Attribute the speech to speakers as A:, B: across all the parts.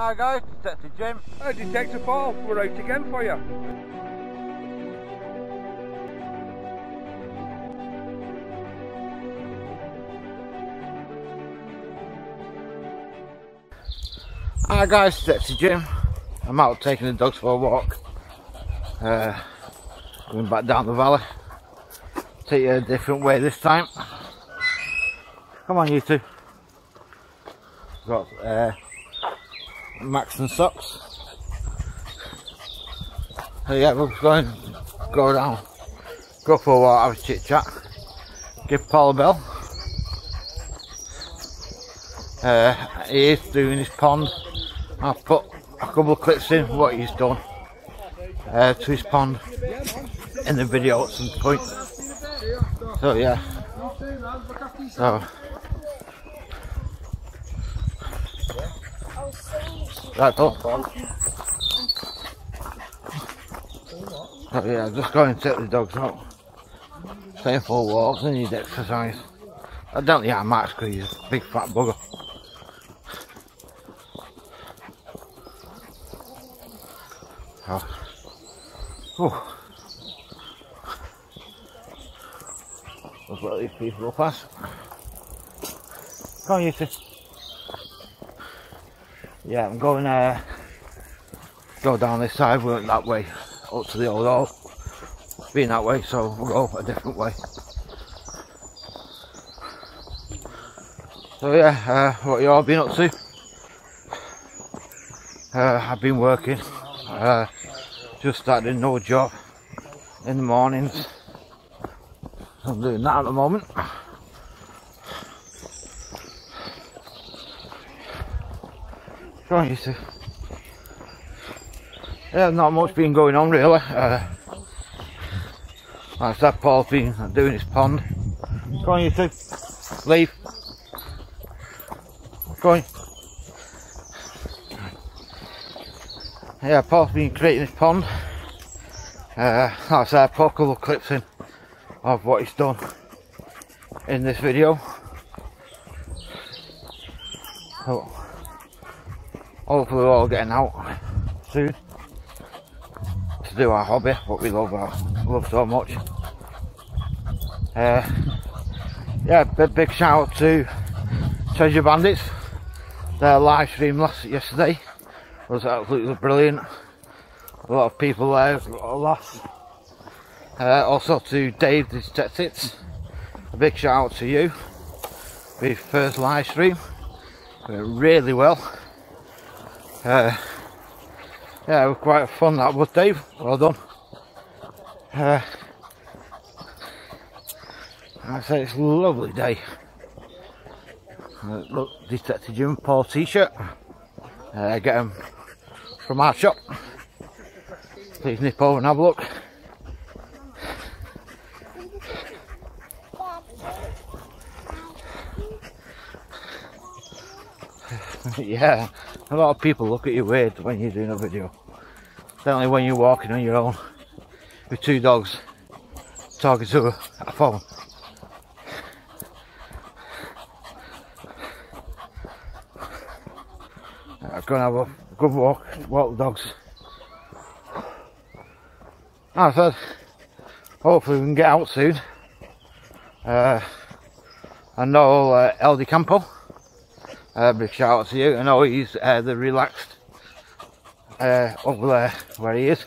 A: Hi guys, Detector Jim.
B: Hi Detector Paul, we're out again for you.
A: Hi guys, Detector Jim. I'm out taking the dogs for a walk. Uh, going back down the valley. Take you a different way this time. Come on you two. Got uh, Max and socks. So yeah, we're going go down, go for a walk, have a chit chat, give Paul a bell. Uh, he is doing his pond. I've put a couple of clips in what he's done uh, to his pond in the video at some point. So yeah. So right Paul. So yeah, just go and take the dogs out. Stay for walks and need exercise. I don't think I Max because he's a big fat bugger. Oh. Oh. Let's let these people go past. Come on, you two. Yeah, I'm going uh, go down this side, we went that way, up to the old hall. Being that way, so we'll go a different way. So yeah, uh, what you all been up to? Uh, I've been working. Uh, just started no job in the mornings. I'm doing that at the moment. Go on, you two. Yeah, not much been going on really. Uh, I said, Paul's been doing his pond. Go on, you two. Leave. Go on. Yeah, Paul's been creating his pond. Uh, said, I a couple of clips in of what he's done in this video. Hopefully we're all getting out soon to do our hobby, what we love, our, love so much. Uh, yeah, big, big shout out to Treasure Bandits. Their live stream last yesterday was absolutely brilliant. A lot of people there, a lot of laughs. Uh, also to Dave the Detectives, a big shout out to you your first live stream. Went really well. Uh, yeah, it was quite fun that was Dave. Well done. Uh, I say it's a lovely day. Uh, look, Detector Jim Paul t-shirt. Uh, get them from our shop. Please nip over and have a look. yeah, a lot of people look at you weird when you're doing a video. Certainly when you're walking on your own with two dogs talking to a, phone. I'm going to have a good walk, walk the dogs. Like I said, hopefully we can get out soon. Uh, I know uh, El Campo, uh, big shout out to you. I know he's uh, the relaxed uh, over there where he is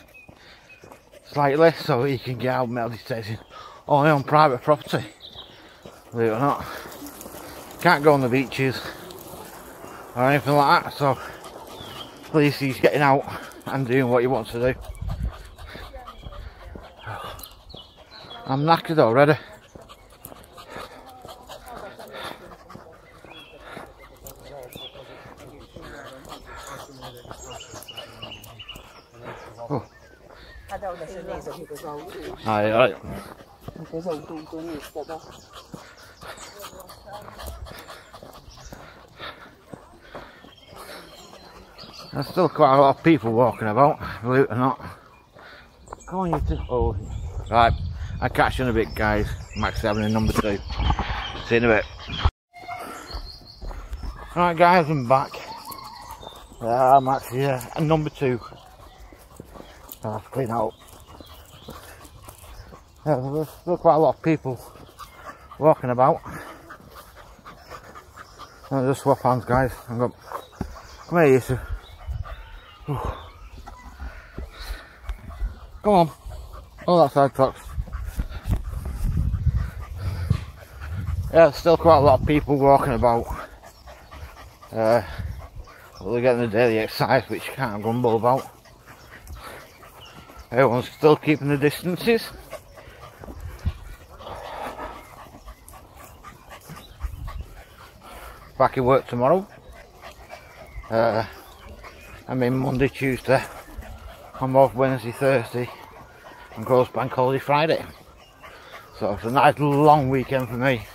A: slightly, so he can get out meditating only on private property. Believe it or not, can't go on the beaches or anything like that. So at least he's getting out and doing what he wants to do. I'm knackered already.
C: Dấu
A: Ai ơi, there's still quite a lot of people walking about, believe it or not. Come on, you two. Oh, right. I'll catch you in a bit, guys. Max 7 and number 2. See you in a bit. Right, guys, I'm back. Yeah, I'm actually uh, number two. I have to clean out. Yeah, there's still quite a lot of people walking about. I'll just swap hands, guys. I'm going. Come here, you two. Come on. Oh, that side trucks. Yeah, still quite a lot of people walking about. Uh, they're getting the daily exercise, which you can't grumble about. Everyone's still keeping the distances. Back in work tomorrow. Uh, I mean Monday, Tuesday. I'm off Wednesday, Thursday, and goes Bank Holiday Friday. So it's a nice long weekend for me.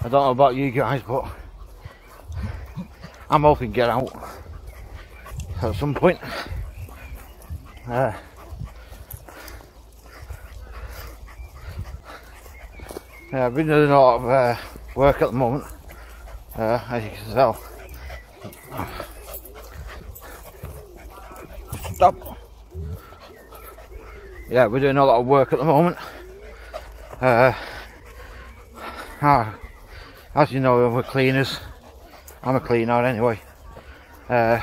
A: I don't know about you guys, but I'm hoping to get out at some point. Uh, yeah, I've been doing a lot of uh, work at the moment, uh, as you can tell. Stop. Yeah, we're doing a lot of work at the moment. Uh, ah, as you know, we're cleaners. I'm a cleaner anyway. Uh,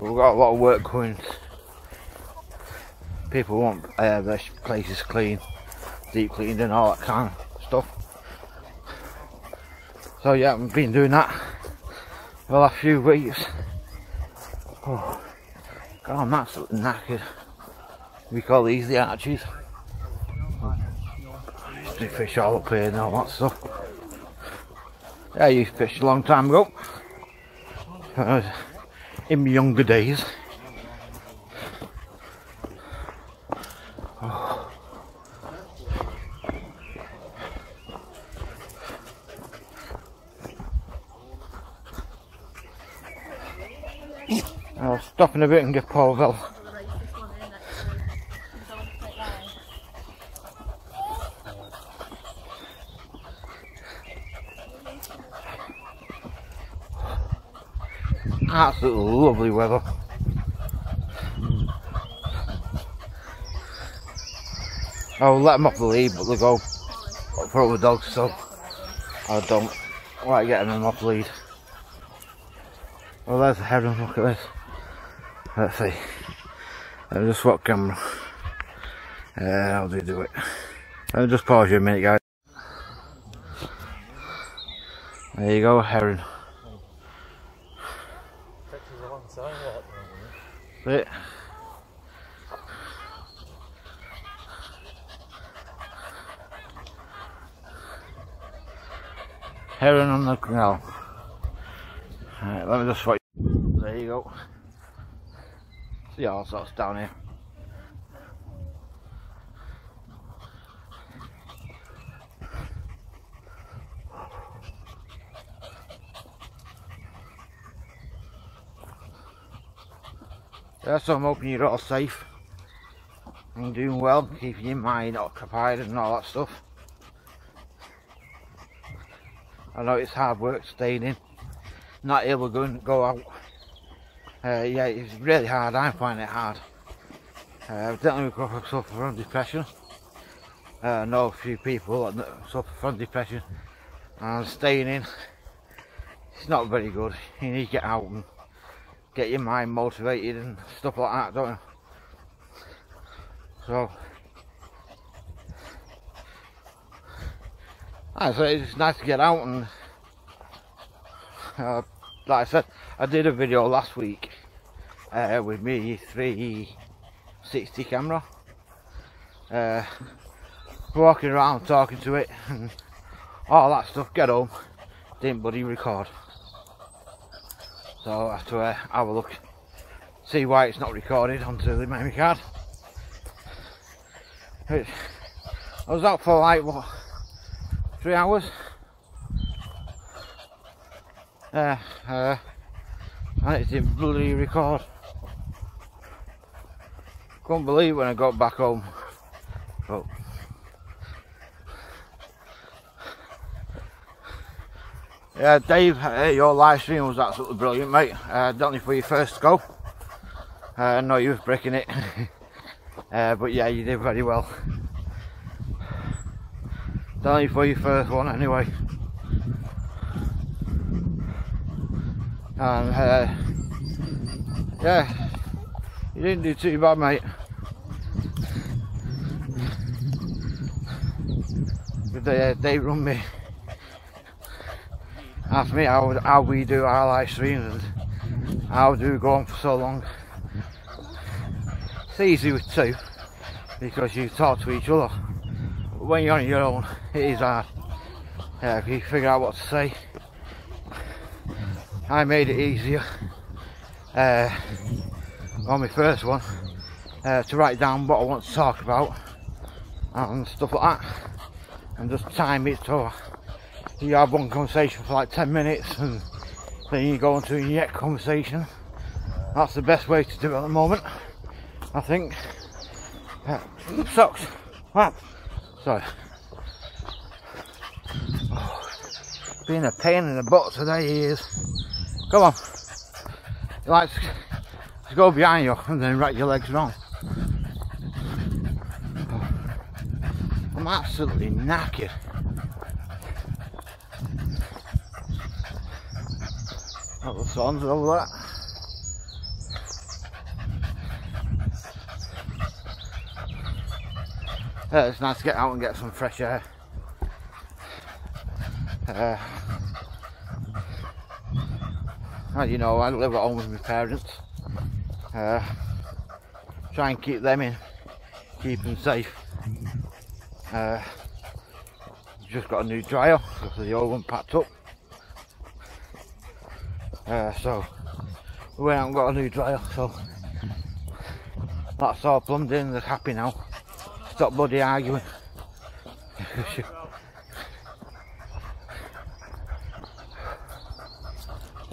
A: we've got a lot of work going. People want uh, their places clean, deep cleaned and all that kind of stuff. So yeah, I've been doing that for the last few weeks. Oh, God, I'm absolutely knackered. We call these the arches. Used to fish all up here and all that stuff. Yeah, I used to fish a long time ago. In my younger days. Oh. I'll stop in a bit and give get Paulville. Absolutely lovely weather. I'll let them off the lead, but they go for other dogs, so I don't like getting them off the lead. Well, there's a heron, look at this. Let's see. Me just swap camera. Uh, how do you do it? Me just pause you a minute, guys. There you go, heron. Bit. Heron on the canal. Alright, let me just switch. There you go. See all sorts down here. Yeah, so I'm hoping you're all safe and doing well, keeping your mind occupied and all that stuff. I know it's hard work staying in, not able to go, go out. Uh, yeah, it's really hard, I'm finding it hard. Uh, evidently we suffer from depression. Uh, I know a few people that suffer from depression and staying in, it's not very good. You need to get out and get your mind motivated and stuff like that, don't you? So, I say it's nice to get out and, uh, like I said, I did a video last week uh, with me 360 camera, uh, walking around talking to it and all that stuff. Get home, didn't bloody record. So I have to uh, have a look, see why it's not recorded onto the memory card. It, I was out for like what, three hours. Uh, uh, and it didn't bloody record. Couldn't believe when I got back home. But Yeah, Dave, uh, your live stream was absolutely brilliant, mate. Uh, don't know for your first go. Uh, I know you was breaking it. uh, but yeah, you did very well. Don't for your first one, anyway. And uh, yeah, you didn't do too bad, mate. They, uh, they run me. Ask me how, how we do our live streams and how do we go on for so long. It's easy with two because you talk to each other. But when you're on your own, it is hard. Yeah, if you figure out what to say. I made it easier uh, on my first one uh, to write down what I want to talk about and stuff like that and just time it so you have one conversation for like 10 minutes and then you go into your next conversation. That's the best way to do it at the moment I think. Uh, socks. What sorry. Oh, being a pain in the butt today is. Come on. Likes to go behind you and then wrap your legs around I'm absolutely knackered. Oh, the sun's over that. It's nice to get out and get some fresh air. Uh, you know, I live at home with my parents. Uh, try and keep them in, keep them safe. Uh, just got a new dryer because the old one packed up. Uh, so we haven't got a new dryer, so that's all plumbed in. They're happy now. Stop bloody arguing.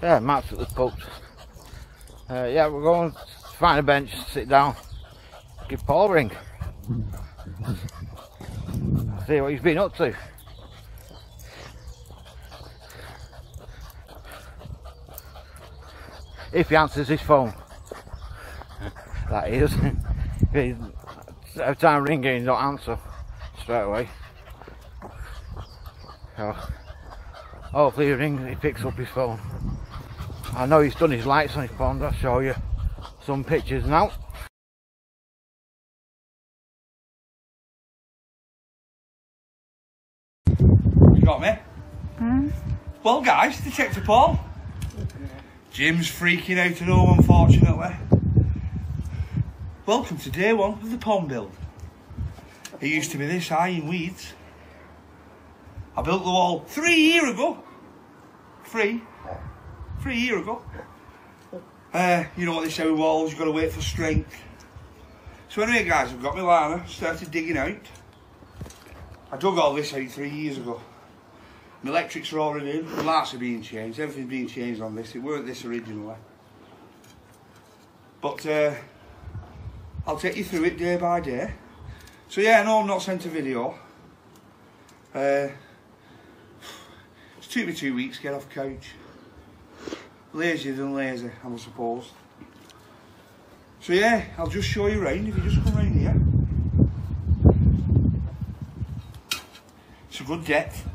A: yeah, I'm absolutely poked. Uh, yeah, we're going to find a bench, sit down, give Paul a ring see what he's been up to. If he answers his phone. that is. Every time I ring him, he don't answer straight away. So, hopefully he rings he picks up his phone. I know he's done his lights on his pond, I'll show you some pictures now.
B: You got me? Mm. Well, guys, Detector Paul. Jim's freaking out at home, unfortunately. Welcome to day one of the pond build. It used to be this high in weeds. I built the wall three year ago. Three. Three year ago. Uh, you know what they say with walls, you've got to wait for strength. So anyway guys, I've got my liner, started digging out. I dug all this out three years ago. My electrics are already in, the lights are being changed, everything's being changed on this. It weren't this originally. But uh, I'll take you through it day by day. So yeah, no, I'm not sent a video. Uh, it's took me two weeks to get off couch. Lazier than lazy, I suppose. So yeah, I'll just show you around if you just come round here. It's a good depth.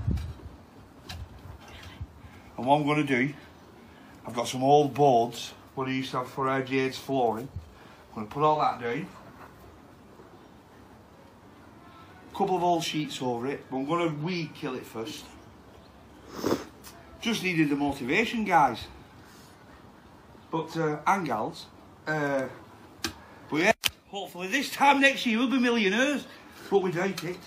B: And what I'm going to do, I've got some old boards, what I used to have for our Jade's flooring. I'm going to put all that down. A couple of old sheets over it, but I'm going to weed kill it first. Just needed the motivation, guys. But, uh, and gals. Uh, but yeah, hopefully this time next year we'll be millionaires. But we doubt it.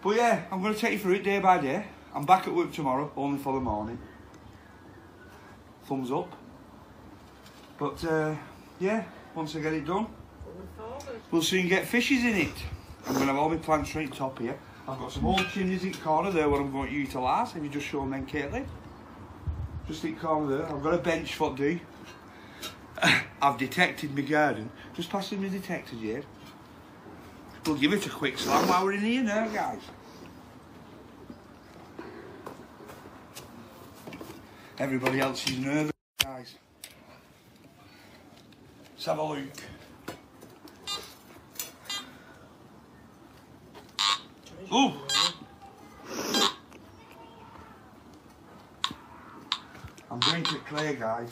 B: But yeah, I'm going to take you through it day by day. I'm back at work tomorrow, only for the morning. Thumbs up. But uh, yeah, once I get it done, we'll soon get fishes in it. I'm going to have all my plants right top here. I've got some old chimneys in the corner there where I'm going to utilise. Have you just shown them, Caitlin? Just in calm there. I've got a bench foot do. I've detected my garden. Just passing my detector, here. We'll give it a quick slam while we're in here now, guys. Everybody else is nervous, guys. Let's have a look. Ooh. I'm going to clear, guys.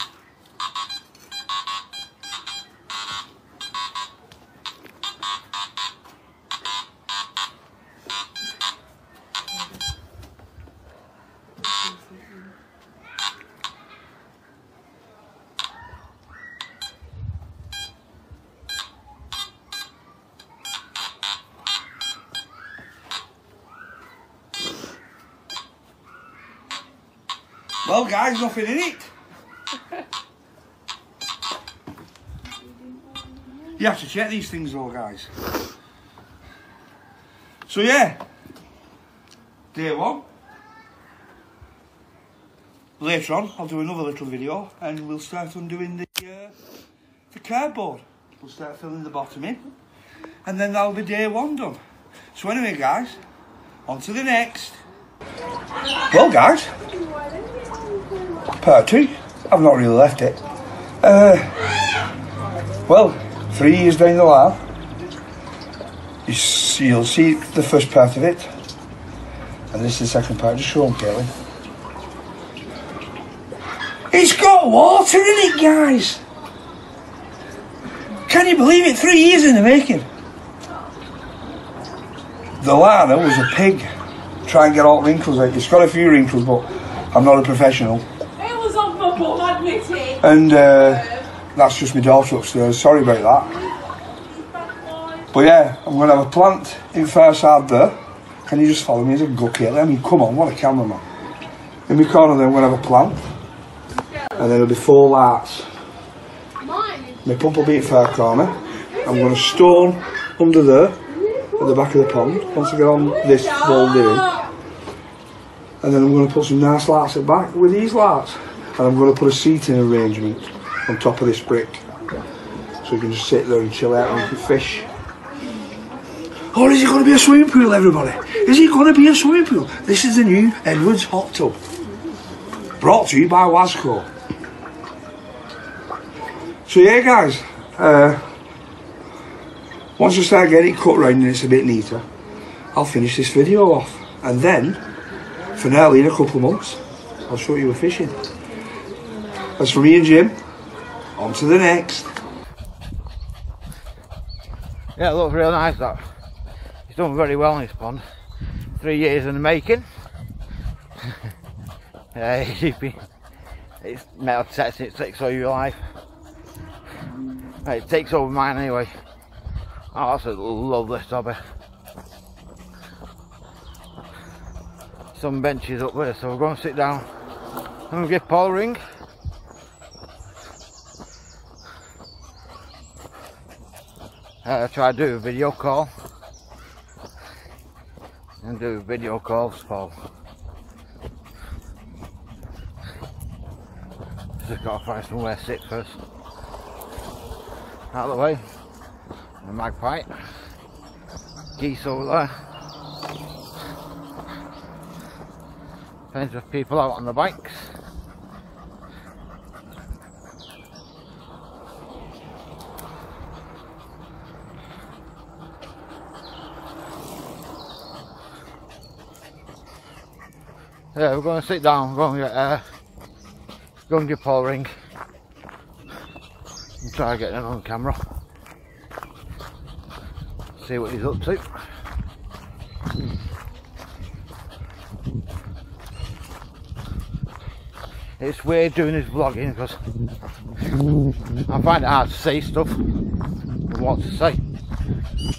B: Guys, nothing in it. You have to check these things, though, guys. So yeah, day one. Later on, I'll do another little video, and we'll start undoing the uh, the cardboard. We'll start filling the bottom in, and then that'll be day one done. So anyway, guys, on to the next. Well, guys, part two. I've not really left it. Uh, well, three years down the line, you'll see the first part of it, and this is the second part. Just show them, Kelly. It's got water in it, guys. Can you believe it? Three years in the making. The liner was a pig. Try and get all wrinkles out. It's got a few wrinkles, but I'm not a professional.
D: Admit it.
B: And uh, that's just my daughter upstairs. Sorry about that. But yeah, I'm going to have a plant in first Farside there. Can you just follow me as a Kelly? I mean, come on, what a cameraman. In my corner there, I'm going to have a plant. And then there'll be four lights. My pump will be in far corner. I'm going to stone under there, at the back of the pond, once I get on this wall doing. And then I'm going to put some nice lights at the back with these lights. And I'm going to put a seating arrangement on top of this brick. So you can just sit there and chill out and fish. Or is it going to be a swimming pool, everybody? Is it going to be a swimming pool? This is the new Edwards hot tub. Brought to you by Wasco. So yeah, guys. Uh, once I start getting it cut round and it's a bit neater, I'll finish this video off. And then, for nearly in a couple of months, I'll show you a fishing. As for me and Jim, on to the next.
A: Yeah, it looks real nice that. He's done very well in this pond. Three years in the making. yeah, he's been, it's metal sets it takes over your life. It takes over mine anyway. Oh, I absolutely love this hobby. Some benches up there, so we're going to sit down and give Paul a ring. Uh, try to do a video call. And do video calls for just gotta find somewhere to sit first. Out of the way. The magpie. Geese over there plenty of people out on the bikes Yeah, we're going to sit down, we're going to get, uh, go and give Paul ring and try to get him on camera. See what he's up to. It's weird doing this vlogging because I find it hard to say stuff and what to say.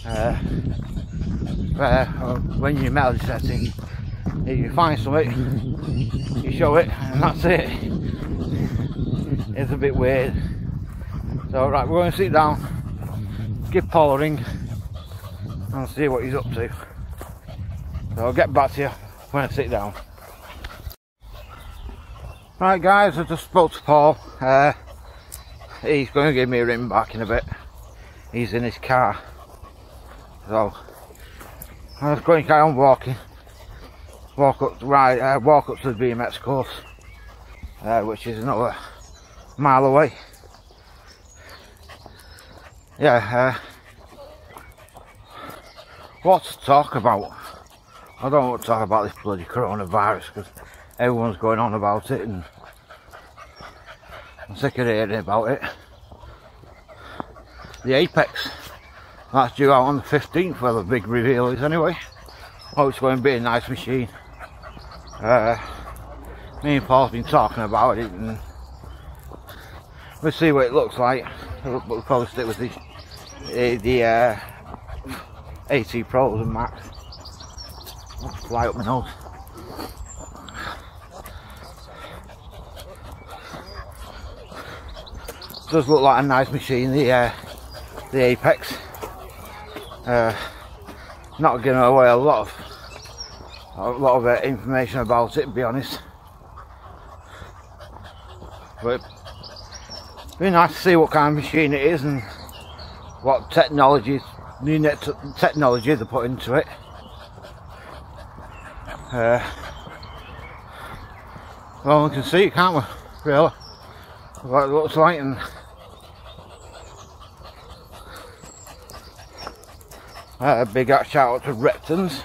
A: Uh, uh, when you're metal detecting, if you find something, you show it, and that's it. It's a bit weird. So, right, we're going to sit down, give Paul a ring, and see what he's up to. So, I'll get back to you when I sit down. Right, guys, I just spoke to Paul. Uh, he's going to give me a ring back in a bit. He's in his car. So, I was going to carry on walking walk up right uh, walk up to the BMX course uh, which is another mile away. Yeah, uh, what to talk about? I don't want to talk about this bloody coronavirus because everyone's going on about it and I'm sick of hearing about it. The Apex, that's due out on the 15th where the big reveal is anyway. Oh, it's going to be a nice machine. Uh, me and Paul's been talking about it and we'll see what it looks like. We'll, we'll probably stick with the, the, the uh, AT Pros and Max. Fly up my nose. Does look like a nice machine, the uh, the Apex. Uh, not giving away a lot of a lot of uh, information about it, to be honest. But it'd be nice to see what kind of machine it is and what technologies, new net technology they put into it. Uh, well, we can see it, can't we? Really, what it looks like and. Uh, a big shout out to Regtons.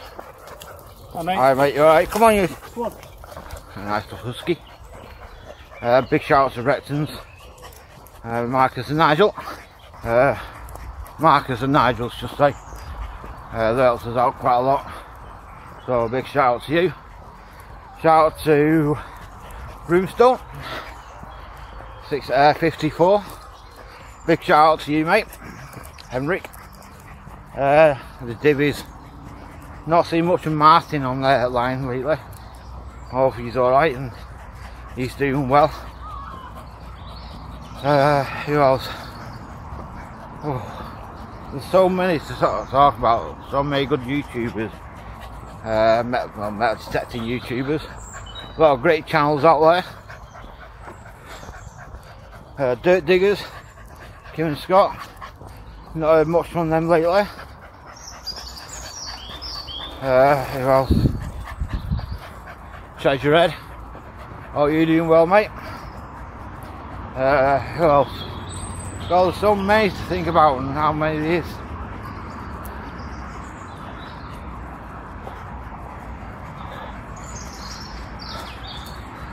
E: Hi mate.
A: Hi mate, you alright? Come on you.
E: Come on.
A: Nice little husky. Uh, big shout out to Regtons. Uh, Marcus and Nigel. Uh, Marcus and Nigel, should say. Uh, they helped us out quite a lot. So big shout out to you. Shout out to Runestone. Six uh, 54. Big shout out to you mate. Henrik. Uh, the divvies. Not seen much of Martin on that line lately. Hope he's alright and he's doing well. Uh, who else? Oh, there's so many to sort of talk about. So many good YouTubers. Uh, met, well, metal detecting YouTubers. A lot of great channels out there. Uh, Dirt Diggers, Kim and Scott. Not heard much from them lately. Uh, who else? Treasure Edd. Oh, you doing well, mate? Uh? God, there's so many to think about and how many it is.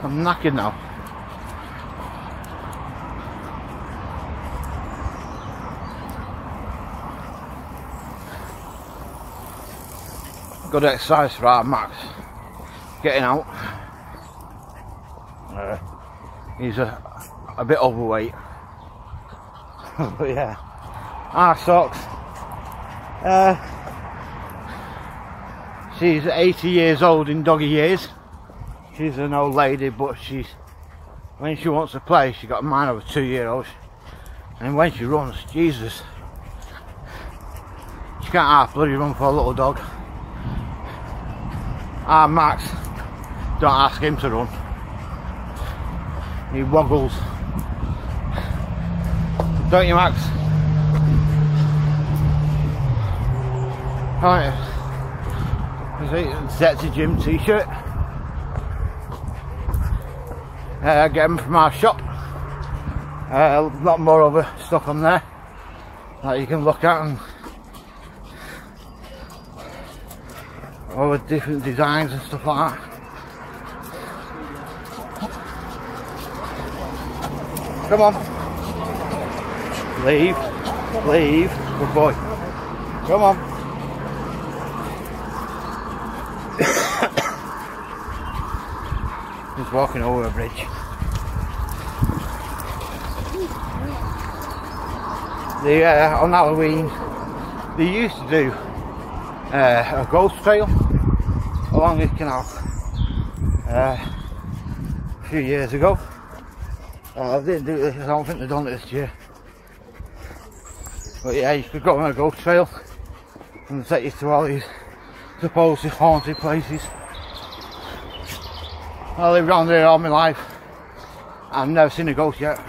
A: I'm knackered now. Good exercise for our Max. Getting out. Uh, he's a, a bit overweight. but yeah. Our socks. Uh, she's 80 years old in doggy years. She's an old lady, but she's when she wants to play, She's got a mind of a two-year-old, and when she runs, Jesus, she can't half bloody run for a little dog. Ah, Max, don't ask him to run. He woggles. Don't you, Max? Right. That's a gym t-shirt. Uh, get them from our shop. Uh, a lot more other stuff on there that you can look at and all the different designs and stuff like that. Come on. Leave. Leave. Good boy. Come on. He's walking over a bridge. The, uh, on Halloween, they used to do uh, a ghost trail along this canal uh, a few years ago. Uh, they didn't do this, I don't think they've done it this year. But yeah, you could go on a ghost trail and take you to all these supposed haunted places. I lived around here all my life. I've never seen a ghost yet.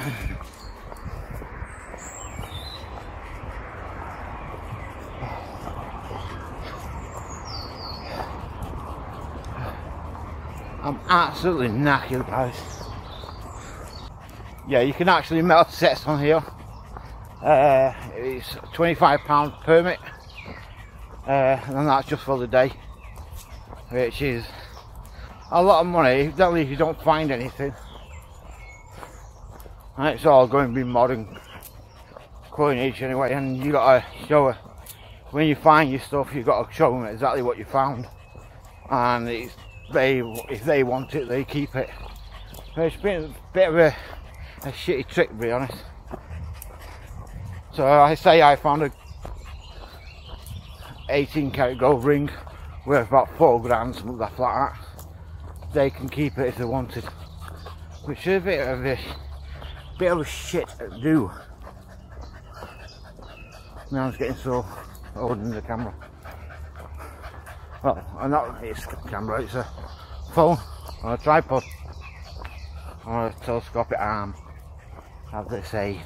A: I'm absolutely knackered guys. yeah, you can actually metal detect on here. Uh, it's £25 permit, uh, and that's just for the day, which is a lot of money, definitely if you don't find anything. And it's all going to be modern coinage anyway, and you got to show it when you find your stuff. You got to show them exactly what you found, and it's they if they want it, they keep it. So it's been a bit of a, a shitty trick, to be honest. So I say I found a 18 karat gold ring worth about four grand, something like that. They can keep it if they wanted, which is a bit of a bit of a shit to do. Now it's getting so old in the camera. I'm not it's a camera, it's a phone on a tripod or a telescopic arm, as they say.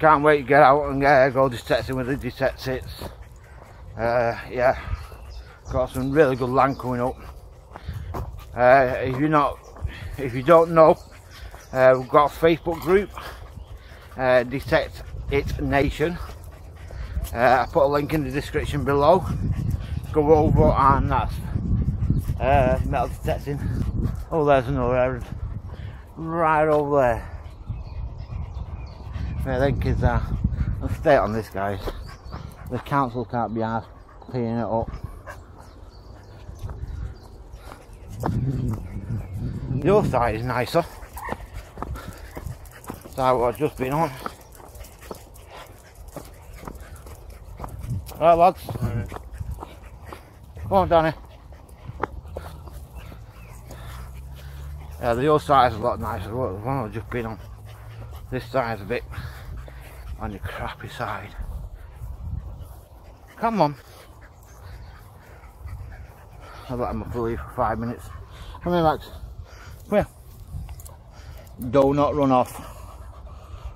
A: Can't wait to get out and uh, go detecting with the detectives. Uh, yeah, got some really good land coming up. Uh, if you're not, if you don't know, uh, we've got a Facebook group, uh, Detect It Nation. Uh, I put a link in the description below. Go over and that's uh, metal detecting. Oh, there's another errand right over there. Where them kids are. Let's stay on this, guys. The council can't be asked cleaning it up. The other side is nicer. That's what I've just been on. Right, lads. Come on, Danny. Yeah, the other side is a lot nicer. The one I've just been on. This side's a bit on the crappy side. Come on. I'll let him up leave for five minutes. Come here, Max. Come here. Do not run off.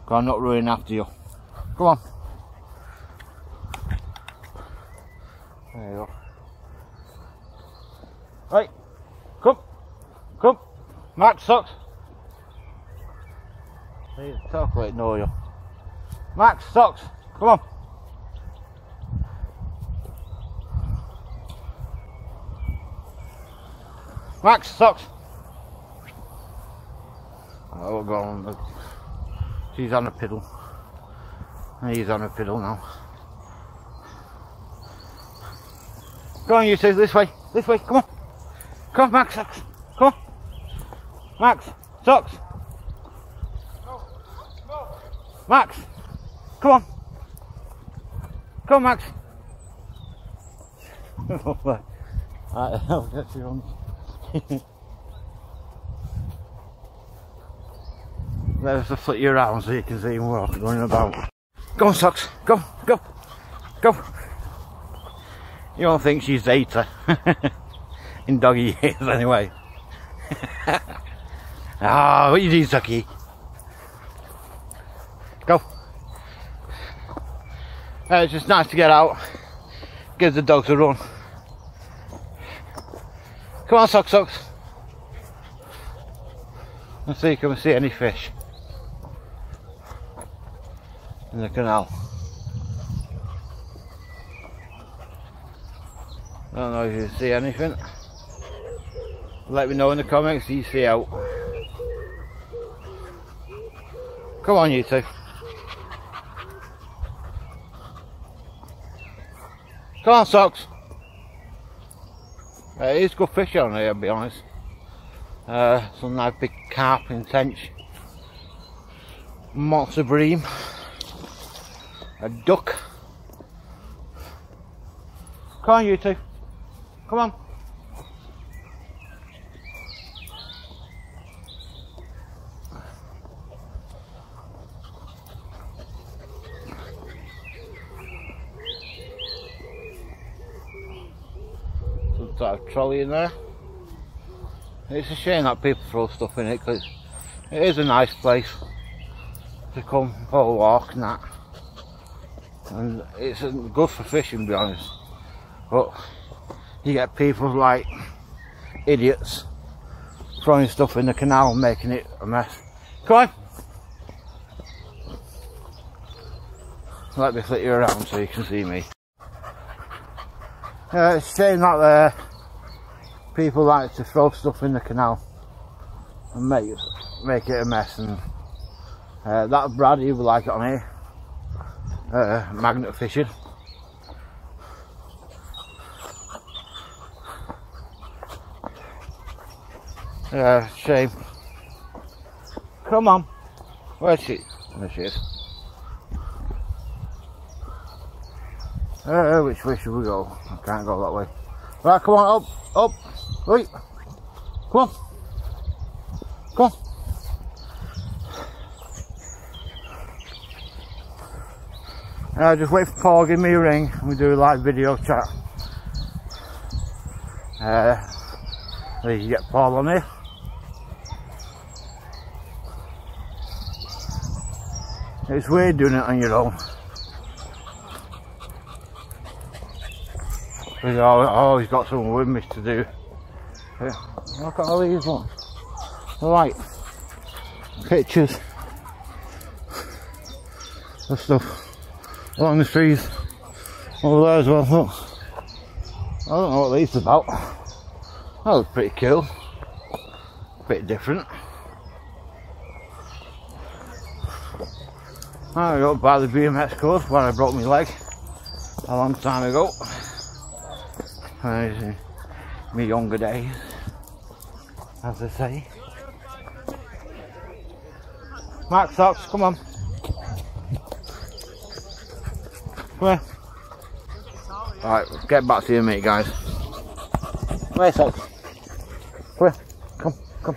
A: I'm not running after you. Come on. There you go. Right. Come. Come. Max sucks. Talk like know you. Max socks. Come on. Max socks. Oh, we're going. She's on a piddle. He's on a piddle now. Go on, you two. This way. This way. Come on. Come on, Max. Socks. Come on. Max. Socks. Max. Come on. Come on, Max. right, I'll get you on. Let's just flip you around so you can see him walking going about. Go on, Socks. Go, go, go. You don't think she's Zeta. In doggy years, anyway. Ah, oh, what you do, Sucky? Go. Uh, it's just nice to get out. Gives the dogs a run. Come on, Socks, Socks. Let's see if we can see any fish in the canal. I don't know if you see anything. Let me know in the comments you see out. Come on, you two. Come on, Socks. Uh, it is good fish on here, to be honest. Uh, some nice big carp and tench. Monster bream. A duck. Come on, you two. Come on. Some sort of trolley in there. It's a shame that people throw stuff in it because it is a nice place to come for a walk and that. And it's good for fishing, to be honest. But you get people like idiots throwing stuff in the canal and making it a mess. Come on. Let me flip you around so you can see me. Uh, it's shame that uh, people like to throw stuff in the canal and make make it a mess. And uh, that Brad, he would like it on here. Uh, magnet fishing. Yeah, shame. Come on. Where's she? There she is. Uh, which way should we go? I can't go that way. Right, come on, up, up. Wait. Come on. Come on. Uh, just wait for Paul, give me a ring, and we do a live video chat. Uh, you get Paul on here. It's weird doing it on your own. I always got someone with me to do. Yeah. Look at all these ones. Right. Pictures. Of stuff. Along the trees. Over there as well, look. I don't know what these are about. That was pretty cool. A Bit different. I got by the BMX course when I broke my leg a long time ago. Uh, my younger days, as I say. Mark Socks, come on. Come here. Alright, get back to you mate guys. Where Socks? Come. Come, come.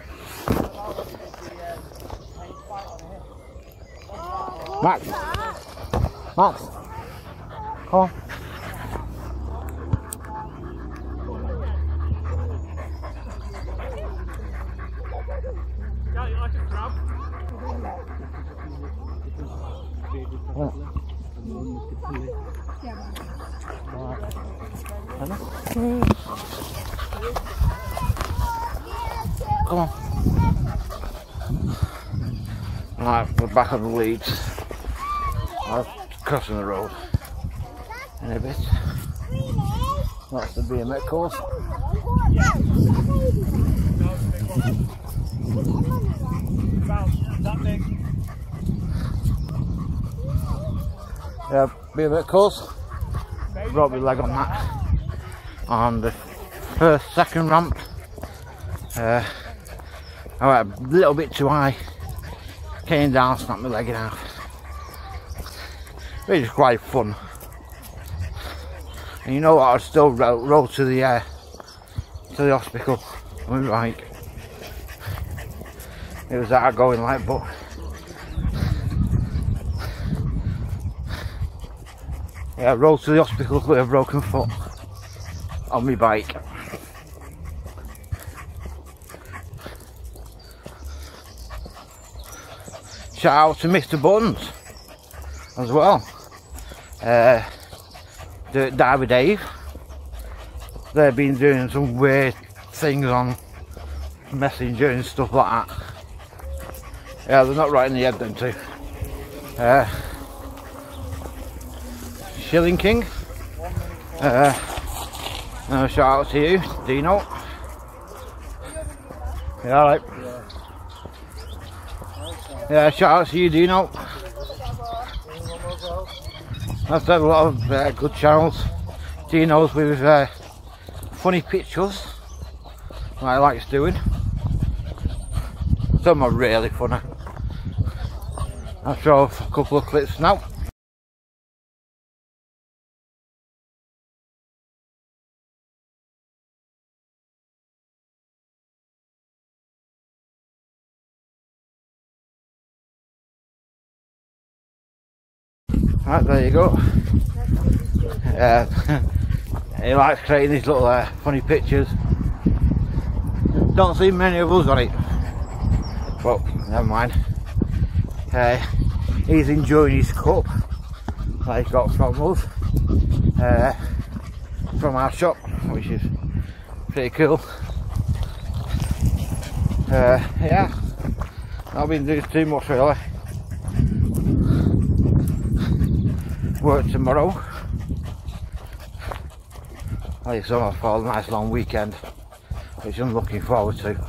A: Max. Max. Come on. Come on. Right, we're back on the leads. Crossing the road in a bit. That's the BMX course. Yeah, BMX course. Brought my leg on that. On the first, second ramp. Uh, I went a little bit too high. Came down, snapped my leg in half. It was quite fun. And you know what? I still rode, to the uh, to the hospital my bike. It was hard going like, but yeah, I rode to the hospital with a broken foot on my bike. Shout out to Mr. Buttons as well. Uh, it Dave. They've been doing some weird things on Messenger and stuff like that. Yeah, they're not right in the head them two. Uh, Shilling King. Uh, no, shout out to you, Dino. Yeah, alright. Yeah, shout out to you, Dino. I've done a lot of uh, good channels. Dino's with uh, funny pictures, like I likes doing. Some are really funny. I'll show a couple of clips now. Right, there you go. He likes creating these little uh, funny pictures. Don't see many of us on it. But never mind. Uh, he's enjoying his cup that he got from us. Uh, from our shop, which is pretty cool. Uh, yeah, not been doing too much really. Work tomorrow. Least I'm for a nice long weekend, which I'm looking forward to.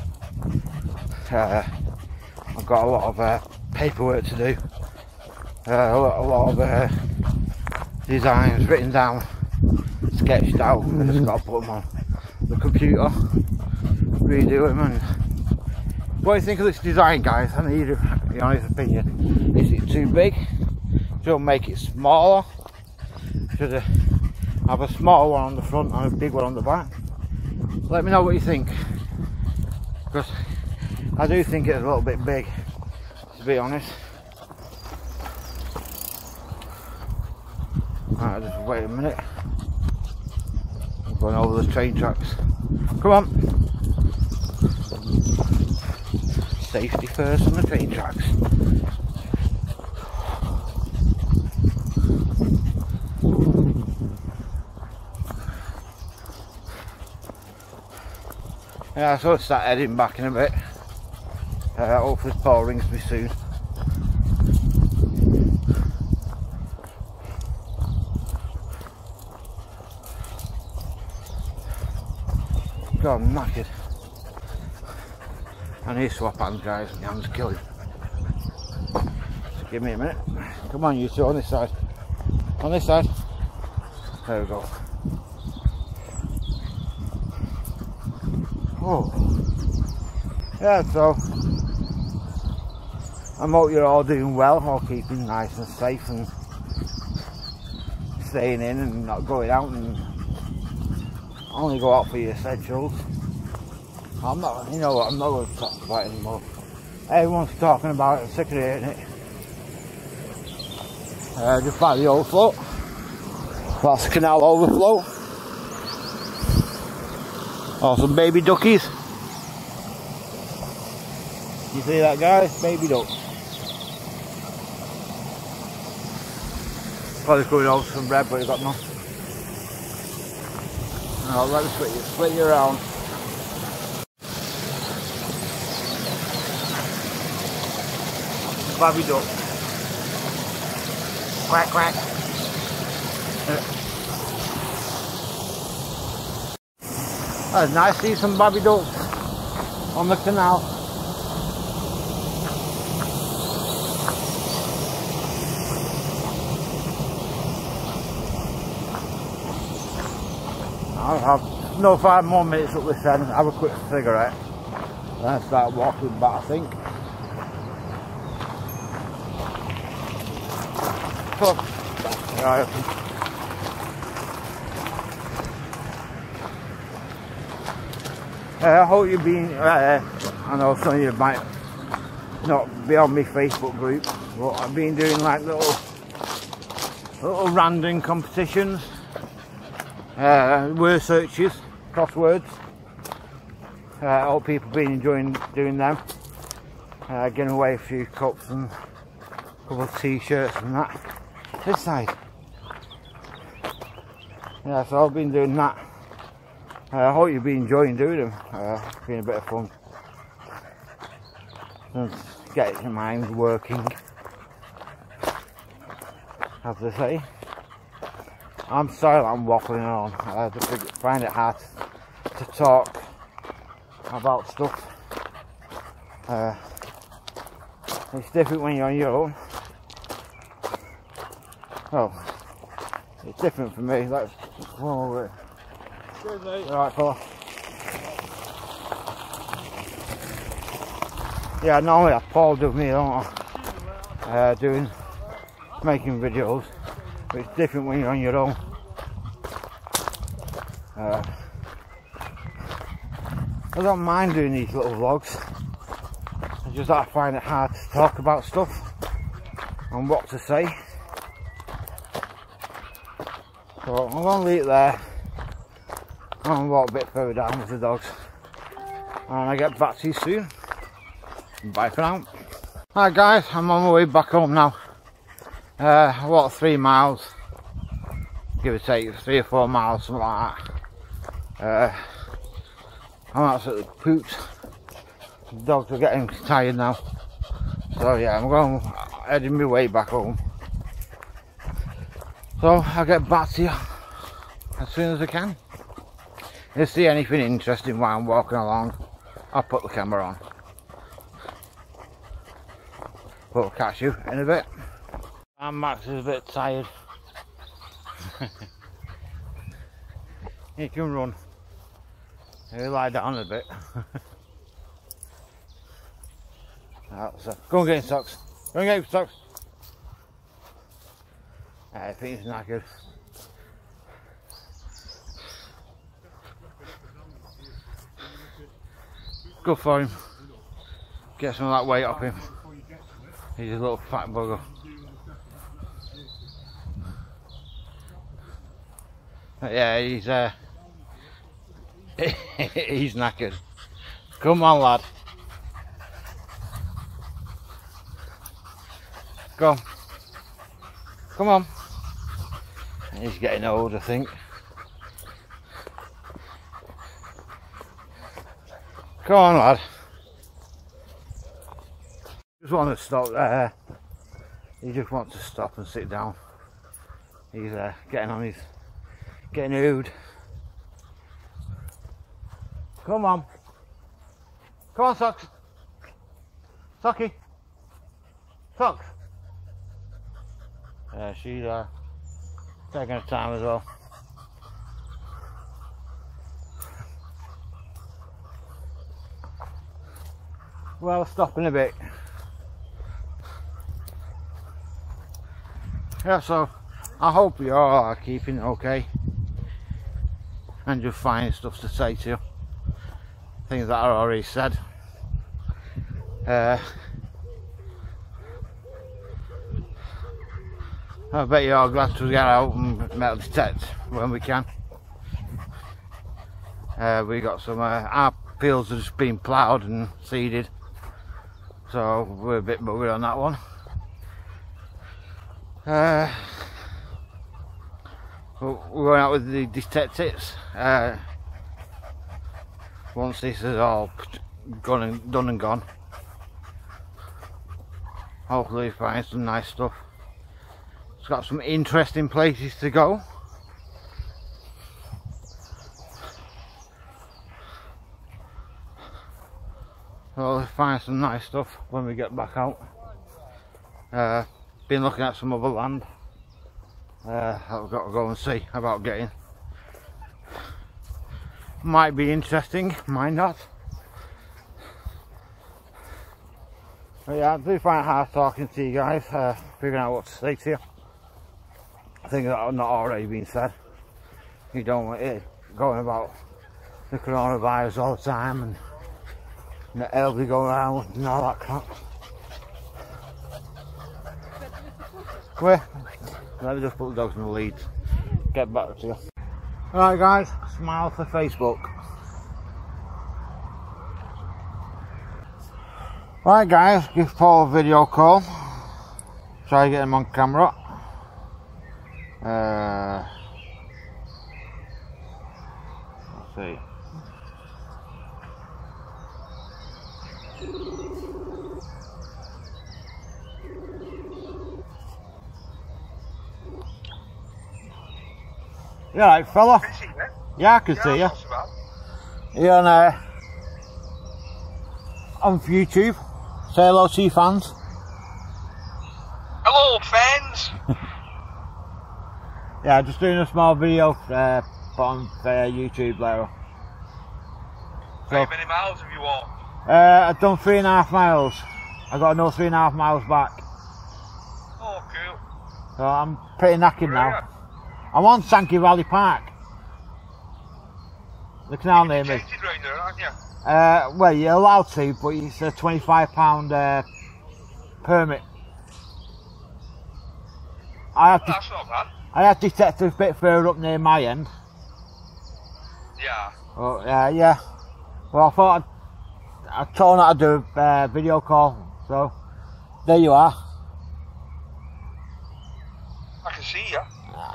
A: Uh, I've got a lot of uh, paperwork to do, uh, a, lot, a lot of uh, designs written down, sketched out. I just got to put them on the computer, redo them. And what do you think of this design, guys? I need your honest opinion. Is it too big? I make it smaller? Should I have a small one on the front and a big one on the back? Let me know what you think. Because I do think it's a little bit big, to be honest. Alright, just wait a minute. I'm going over the train tracks. Come on. Safety first on the train tracks. Yeah, so I'll start heading back in a bit. Uh, hopefully Paul rings me soon. God, I'm knackered. I need to swap hands, guys. My hands killing. Just give me a minute. Come on, you two, on this side. On this side. There we go. Oh. Yeah, so I hope you're all doing well, all keeping nice and safe and staying in and not going out and only go out for your essentials. I'm not, you know what, I'm not going to talk about it anymore. Everyone's talking about it, sick of hearing it. Uh, just by the overflow. That's canal overflow. Oh, some baby duckies. You see that guys? Baby duck. Probably going over some bread, but he's got none. No, oh, let me split you, split you around. Baby duck. Quack quack. Oh, That's nice to see some Bobby ducks on the canal. I'll have no five more minutes up this end, have a quick cigarette, then start walking back I think. So, right. Uh, I hope you've been, uh, I know some of you might not be on my Facebook group, but I've been doing like little, little random competitions, uh, word searches, crosswords. Uh, I hope people have been enjoying doing them. Uh, getting away a few cups and a couple of t-shirts and that. This side. Yeah, so I've been doing that. I hope you've been enjoying doing them. Uh, it's been a bit of fun. And get your mind working, as they say. I'm sorry I'm waffling on. I just find it hard to talk about stuff. Uh, it's different when you're on your own. Well, it's different for me. Over it.
E: Cheers, mate.
A: Alright, fella. Yeah, normally I Paul does me, don't I? Uh, doing, making videos. But it's different when you're on your own. Uh, I don't mind doing these little vlogs. I just I find it hard to talk about stuff and what to say. So I'm to leave it there. To walk a bit further down with the dogs. And I'll get back to you soon. Bye for now. Alright guys, I'm on my way back home now. Uh, I walked three miles. Give or take three or four miles, something like that. Uh, I'm absolutely pooped. The dogs are getting tired now. So yeah, I'm going heading my way back home. So I'll get back to you as soon as I can. If you see anything interesting while I'm walking along, I'll put the camera on. But we'll catch you in a bit. And Max is a bit tired. he can run. He'll lie down a bit. That's, uh, go and get his socks. Go and get his socks. I think he's knackered. Good for him. Get some of that weight off him. He's a little fat bugger. But yeah, he's uh, he's knackered. Come on, lad. Come. on. Come on. He's getting old, I think. Come on, lad. Just want to stop there. He just wants to stop and sit down. He's uh, getting on his, getting ood. Come on. Come on, Socks. Socky. Socks. Yeah, she's uh, taking her time as well. Well, stopping a bit. Yeah, so I hope you all are keeping okay and just find stuff to say to you. Things that I already said. Uh, I bet you are glad to get out and metal detect when we can. Uh, we got some, uh, our fields have just been ploughed and seeded, so we're a bit buggered on that one. Uh, we're going out with the Detectits. Uh, once this is all gone and done and gone, hopefully find some nice stuff. It's got some interesting places to go. We'll find some nice stuff when we get back out. Uh, been looking at some other land. Uh, I've got to go and see about getting. Might be interesting, might not. But yeah, I do find it hard talking to you guys, uh, figuring out what to say to you things that are not already been said. You don't want it going about the coronavirus all the time and the elderly going around and all that crap. Where? Let me just put the dogs in the lead. Get back to you. Alright guys, smile for Facebook. Right guys, give Paul a video call. Try to get him on camera. Uh, let's see. You alright, fella? Yeah, I can see you. You on, uh, on YouTube? Say hello to your fans.
B: Hello, fans.
A: Yeah, just doing a small video uh, on uh, YouTube later. So,
B: How many miles have you walked?
A: uh, I've done three and a half miles. I got another three and a half miles back.
B: Oh, cool.
A: So I'm pretty knackered now. I'm on Sankey Valley Park. The canal near
B: you?
A: me.
B: Changed it round you?
A: Uh, well, you're allowed to, but it's a £25 uh, permit. I have, to,
B: That's not bad.
A: I have detective a bit further up near my end.
B: Yeah.
A: Oh, uh, yeah. Well, I thought I'd, I told her to do a uh, video call, so there you are.
B: I can see you.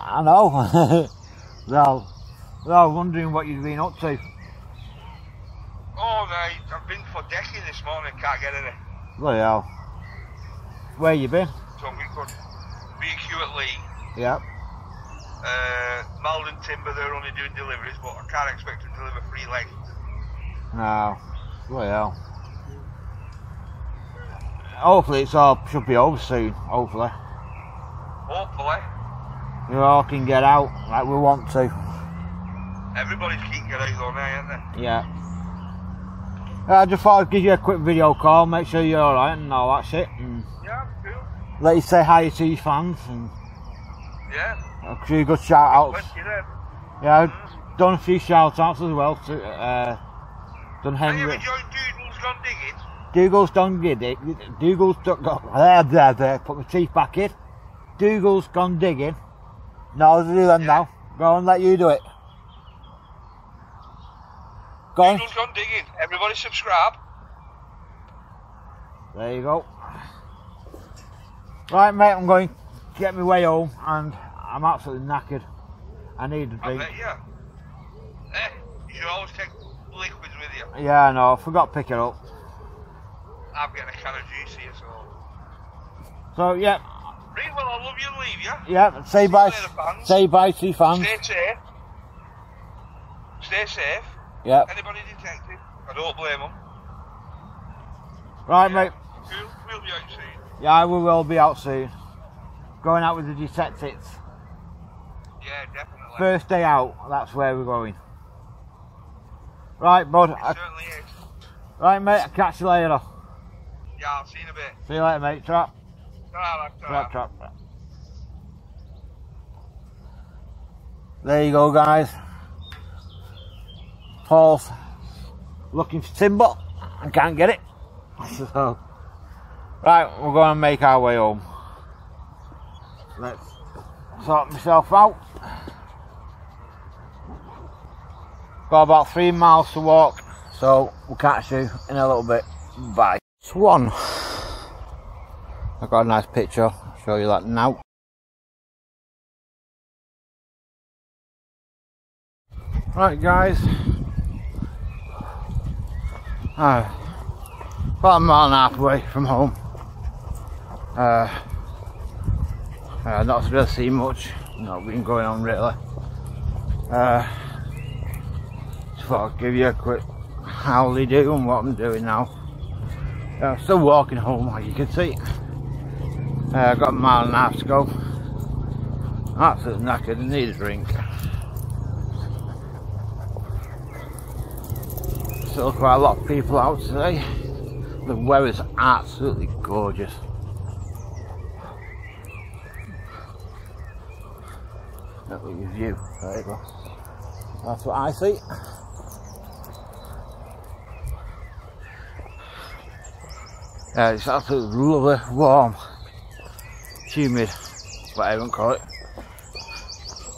A: I know. well, well, wondering what you've been up to.
B: Oh, night. I've been for decking this morning, can't get any.
A: Bloody hell. Where you been?
B: So we could BQ at Lee.
A: Yep.
B: Uh, Malden Timber, they're only doing deliveries, but I can't expect them to deliver free legs.
A: No. Bloody hell. Hopefully it's all should be over soon, hopefully.
B: Hopefully.
A: We all can get out like we want to.
B: Everybody's keen to get out though now, aren't they?
A: Yeah. I just thought I'd give you a quick video call, make sure you're alright and all that shit. And
B: Yeah, cool.
A: let you say hi to your fans and
B: Yeah.
A: a few good shout outs.
B: There.
A: Yeah, I've done a few shout outs as well to uh done
B: Have you
A: Henry.
B: joined Doodles Gone Digging?
A: Dougal's done digging. Dougal's done there, there, there. Put my teeth back in. Dougal's gone digging. No, I'll do them now. Go on, let you do it. Go on.
B: Doodles Gone Digging. Everybody subscribe.
A: There you go. Right, mate, I'm going to get my way home, and I'm absolutely knackered. I need a
B: I
A: drink.
B: bet you. Eh, you should always take liquids with you.
A: Yeah, I know. I forgot to pick it up.
B: I'm getting a can of juice here, so.
A: So yeah,
B: Right, well, I love you and leave you.
A: yeah. Say
B: See
A: bye.
B: you later, fans.
A: Say bye to your fans.
B: Stay safe. Stay safe.
A: Yeah.
B: Anybody detected? I don't blame them.
A: Right, mate.
B: Cool. We'll be out soon.
A: Yeah, we will be out soon. Going out with the Detectits.
B: Yeah, definitely.
A: First day out. That's where we're going. Right, bud.
B: It
A: I,
B: certainly is.
A: right, mate. I'll catch you later.
B: Yeah, I'll see you in a bit.
A: See you later, mate. Trap.
B: Ta-ra, ta-ra.
A: Trap, trap. There you go, guys. Paul's looking for timber and can't get it. So, right, we're going to make our way home. Let's sort myself out. Got about three miles to walk, so we'll catch you in a little bit. Bye. Swan. I've got a nice picture. I'll show you that now. Right, guys. Uh, about a mile and a half away from home. Uh, uh, not really see much. Not been going on really. Uh, thought I'd give you a quick how they do and what I'm doing now. Uh, still walking home, as you can see. Uh, got a mile and a half to go. Absolutely knackered, need a drink. Still quite a lot of people out today. The weather's absolutely gorgeous. Look at your view. There you go. That's what I see. Yeah, it's absolutely lovely, warm, humid, whatever you call it.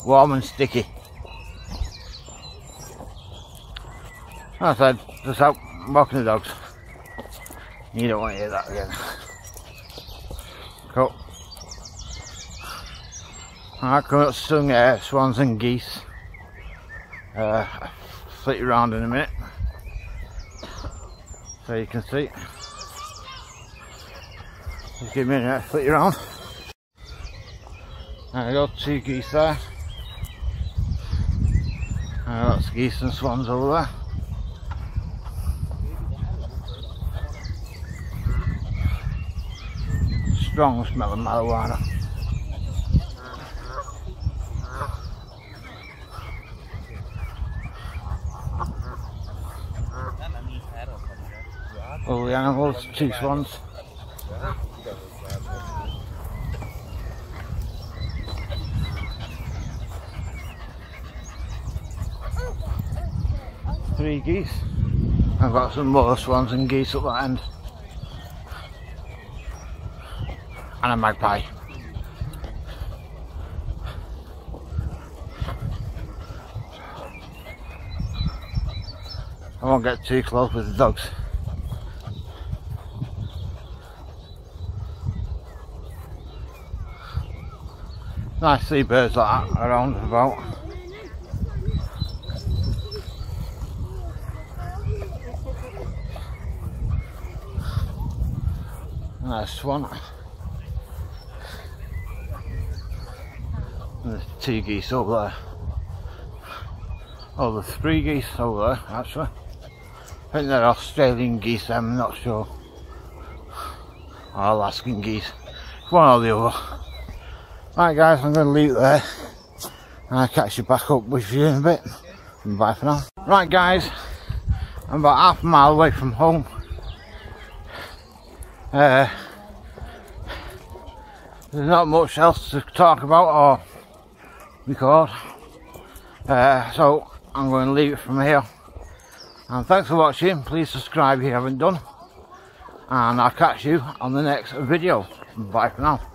A: Warm and sticky. I said, just out walking the dogs. You don't want to hear that again. Cool. Coming up some uh, swans and geese. Uh, flit around in a minute. So you can see. Just give me a minute, around. There you go, two geese there. Uh, that's geese and swans over there. Strong smell of marijuana. All the animals, two swans. Three geese. I've got some more swans and geese at that end. And a magpie. I won't get too close with the dogs. Nice sea birds like that around about. Nice one. There's two geese over there. Oh, there's three geese over there, actually. I think they're Australian geese, I'm not sure. Or Alaskan geese. One or the other. Right guys, I'm going to leave it there. And I'll catch you back up with you in a bit. And Bye for now. Right guys, I'm about half a mile away from home. Uh, there's not much else to talk about or record. Uh, so I'm going to leave it from here. And thanks for watching. Please subscribe if you haven't done. And I'll catch you on the next video. Bye for now.